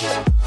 Bye.